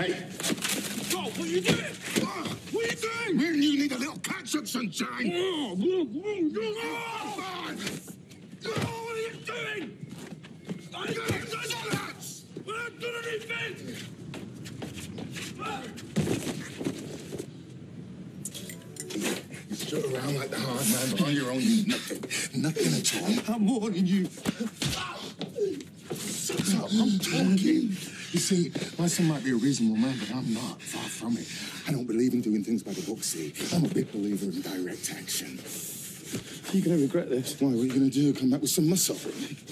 Hey. Oh, what are you doing? Oh, what are you doing? Me you need a little catch-up, sunshine. Oh, oh, oh, what are you doing? I didn't it, nuts! I haven't done anything! You strut around like the hard man, but on your own, you nothing. Nothing at all. I'm warning you. Shut up, I'm talking. You see, my son might be a reasonable man, but I'm not. Far from it. I don't believe in doing things by the book, see. I'm a big believer in direct action. You're gonna regret this. Why, what are you going to do? Come back with some muscle?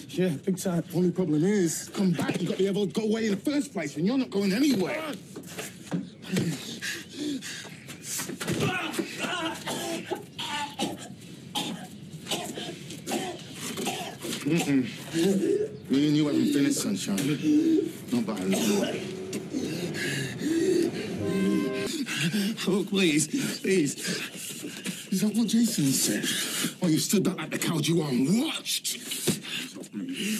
Yeah, big time. Only problem is, come back, you got to be able to go away in the first place, and you're not going anywhere. Mm-mm. Me and you haven't finished, sunshine. Not by a lot. Oh, please, please. Is that what Jason said? Oh, you stood back like the coward you are and watched.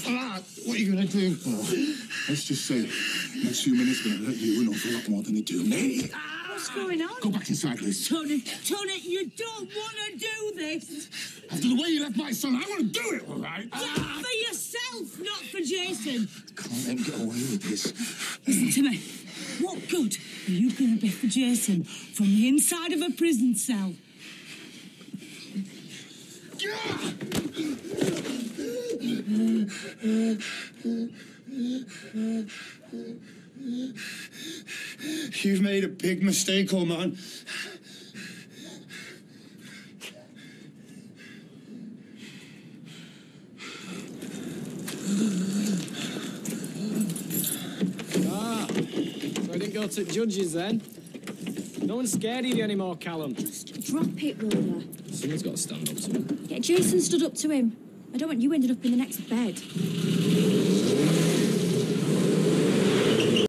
Ah, what are you gonna do? Well, let's just say, next few minutes gonna hurt you an awful lot more than they do me. What's going on? Go back inside, Liz. Tony, Tony, you don't want to do this. After the way you left my son, I want to do it, all right? Do it for yourself, not for Jason. Can't let him get away with this. Listen to me. What good are you going to be for Jason from the inside of a prison cell? You've made a big mistake, old man. Ah, so I didn't go to judges then. No one's scared of you anymore, Callum. Just drop it, Rhoda. Someone's got to stand up to him. Yeah, Jason stood up to him. I don't want you ended up in the next bed.